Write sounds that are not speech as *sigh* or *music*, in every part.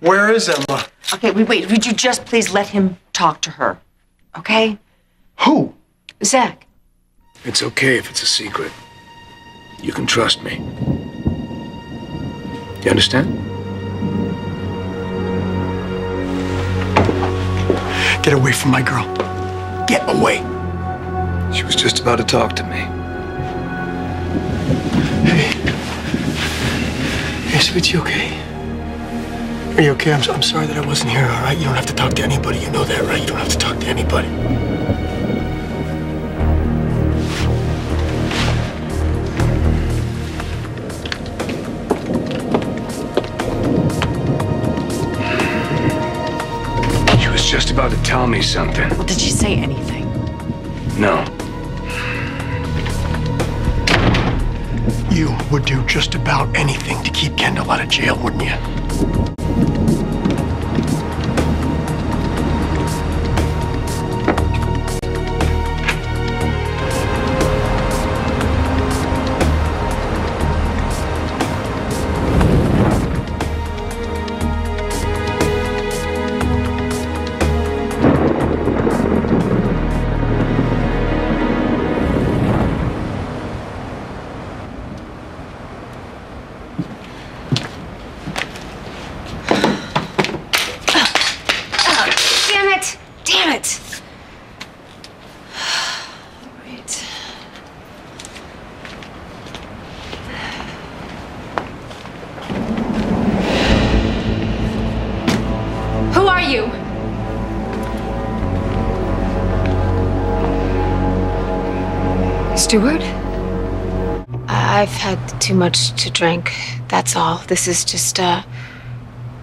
Where is Emma? Okay, wait, wait. Would you just please let him talk to her? Okay? Who? Zach. It's okay if it's a secret. You can trust me. You understand? Get away from my girl. Get away. She was just about to talk to me. Hey. Hey, sweetie, okay? Are you okay? I'm, I'm sorry that I wasn't here, all right? You don't have to talk to anybody. You know that, right? You don't have to talk to anybody. She was just about to tell me something. Well, did she say anything? No. You would do just about anything to keep Kendall out of jail, wouldn't you? Damn it! Right. Who are you? Stuart? I've had too much to drink. That's all. This is just, uh.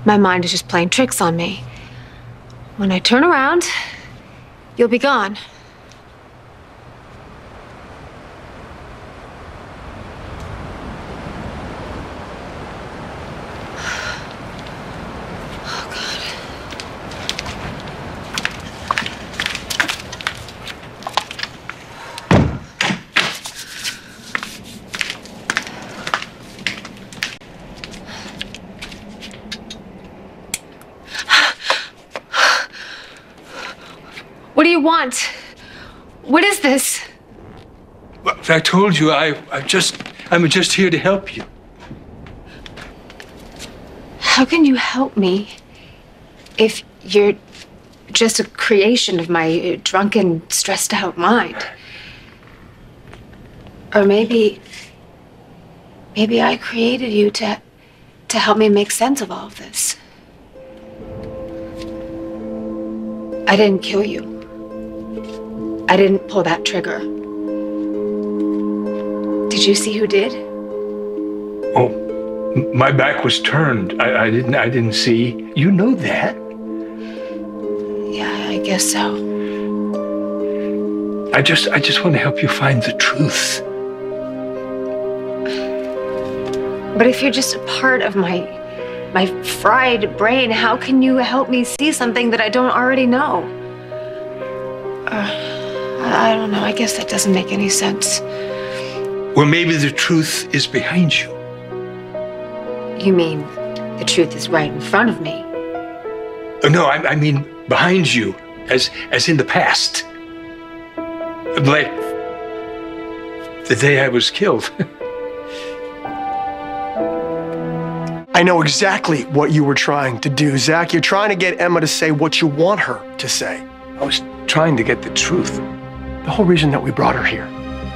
My mind is just playing tricks on me. When I turn around, you'll be gone. Want? What is this? Well, I told you, I, I just, I'm just here to help you. How can you help me if you're just a creation of my drunken, stressed out mind? Or maybe. Maybe I created you to. to help me make sense of all of this. I didn't kill you. I didn't pull that trigger. Did you see who did? Oh, my back was turned. I, I didn't, I didn't see. You know that. Yeah, I guess so. I just, I just want to help you find the truth. But if you're just a part of my my fried brain, how can you help me see something that I don't already know? Uh, I I don't know. I guess that doesn't make any sense. Well, maybe the truth is behind you. You mean the truth is right in front of me? Oh, no, I, I mean behind you, as, as in the past. Like the day I was killed. *laughs* I know exactly what you were trying to do, Zach. You're trying to get Emma to say what you want her to say. I was trying to get the truth. The whole reason that we brought her here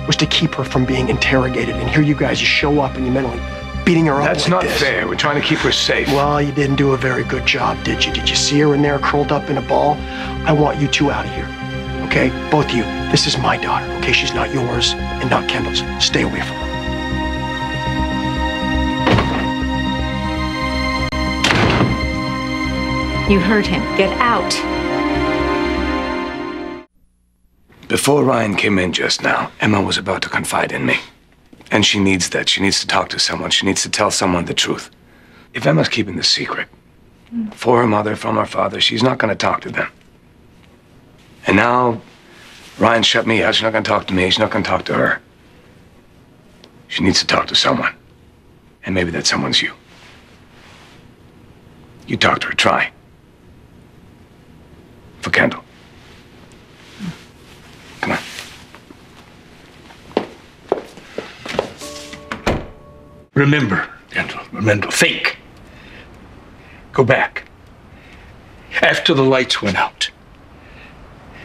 was to keep her from being interrogated. And here you guys, you show up and you mentally beating her up That's like not this. fair. We're trying to keep her safe. Well, you didn't do a very good job, did you? Did you see her in there curled up in a ball? I want you two out of here. Okay? Both of you. This is my daughter, okay? She's not yours and not Kendall's. Stay away from her. You heard him. Get out. Before Ryan came in just now, Emma was about to confide in me. And she needs that. She needs to talk to someone. She needs to tell someone the truth. If Emma's keeping this secret, for her mother, from her father, she's not going to talk to them. And now, Ryan shut me out. She's not going to talk to me. She's not going to talk to her. She needs to talk to someone. And maybe that someone's you. You talk to her, try. For Kendall. Remember, remember, think. Go back. After the lights went out,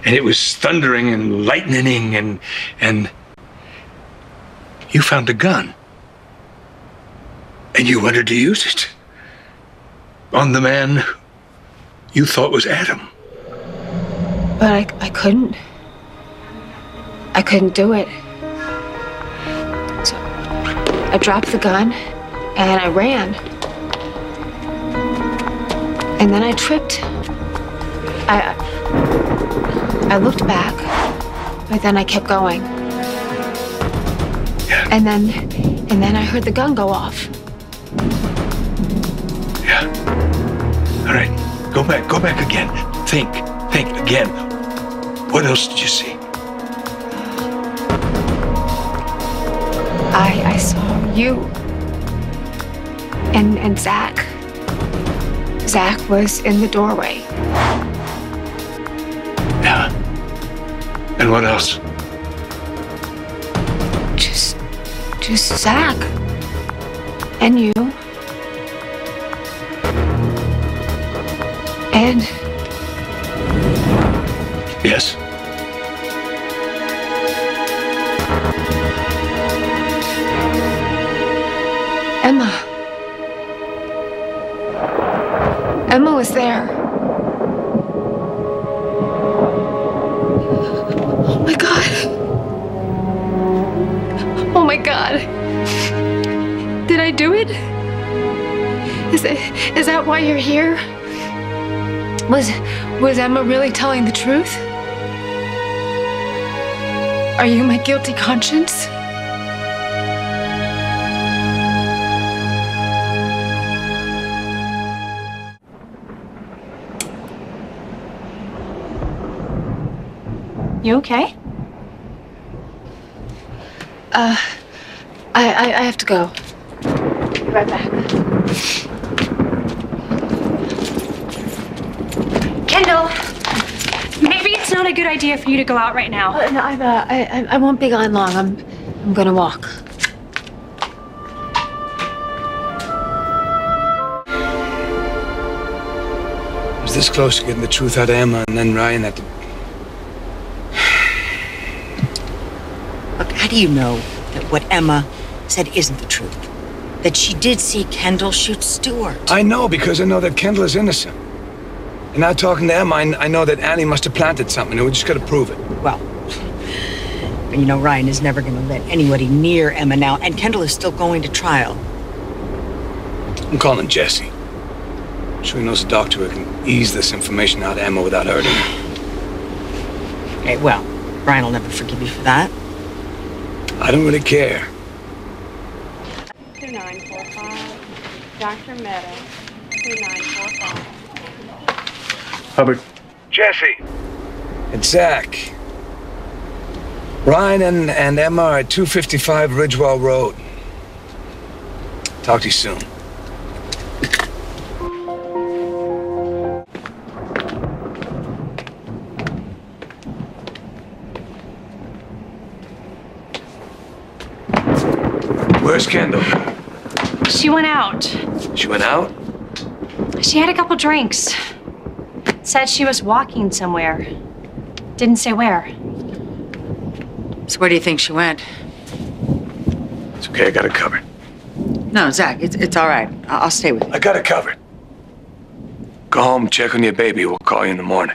and it was thundering and lightning, and and you found a gun, and you wanted to use it on the man you thought was Adam. But I, I couldn't. I couldn't do it. I dropped the gun and I ran. And then I tripped. I I looked back, but then I kept going. Yeah. And then and then I heard the gun go off. Yeah. All right. Go back. Go back again. Think. Think again. What else did you see? I saw you. And and Zach. Zach was in the doorway. Yeah. And what else? Just just Zach. And you. And Emma was there. Oh my god. Oh my god. Did I do it? Is it is that why you're here? Was was Emma really telling the truth? Are you my guilty conscience? You okay? Uh, I, I, I have to go. Be right back. Kendall, maybe it's not a good idea for you to go out right now. Uh, no, I'm, uh, I, I- I won't be gone long. I'm, I'm gonna walk. I was this close to getting the truth out of Emma, and then Ryan had to. How do you know that what Emma said isn't the truth? That she did see Kendall shoot Stuart? I know because I know that Kendall is innocent. And now talking to Emma, I, I know that Annie must have planted something, and we just got to prove it. Well, *laughs* but you know, Ryan is never going to let anybody near Emma now, and Kendall is still going to trial. I'm calling Jesse. Sure he knows a doctor who can ease this information out of Emma without hurting her. Okay, well, Ryan will never forgive you for that. I don't really care. 2945. Dr. Meadow, 2945. Hubbard. Jesse. It's Zach. Ryan and, and Emma are at 255 Ridgewell Road. Talk to you soon. Where's Kendall? She went out. She went out? She had a couple drinks. Said she was walking somewhere. Didn't say where. So where do you think she went? It's okay, I got it covered. No, Zach, it's, it's all right. I- I'll stay with you. I got it covered. Go home, check on your baby. We'll call you in the morning.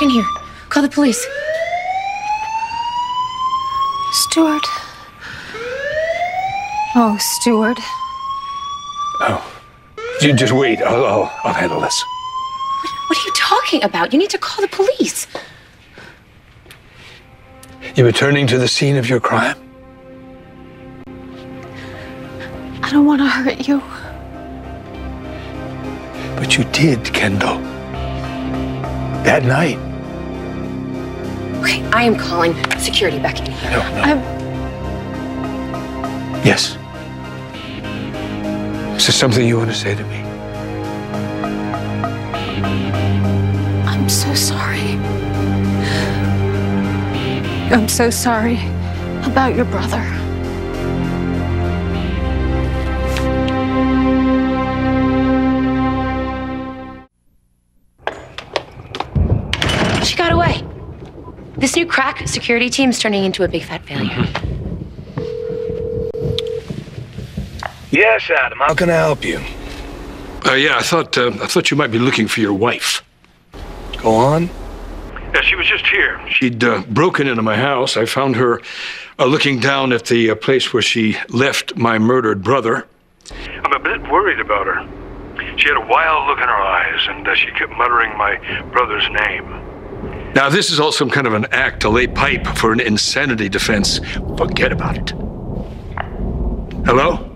Walk in here. Call the police. Stuart. Oh, Stuart. Oh. You just wait. I'll, I'll, I'll handle this. What are you talking about? You need to call the police. You're returning to the scene of your crime? I don't want to hurt you. But you did, Kendall. That night. Okay, I am calling security back in here. No, no. I'm. Yes. Is there something you want to say to me? I'm so sorry. I'm so sorry about your brother. This new crack security team's turning into a big fat failure. Yes, Adam. How can I help you? Uh, yeah, I thought uh, I thought you might be looking for your wife. Go on. Yeah, she was just here. She'd uh, broken into my house. I found her uh, looking down at the uh, place where she left my murdered brother. I'm a bit worried about her. She had a wild look in her eyes, and uh, she kept muttering my brother's name. Now, this is all some kind of an act to lay pipe for an insanity defense. Forget about it. Hello?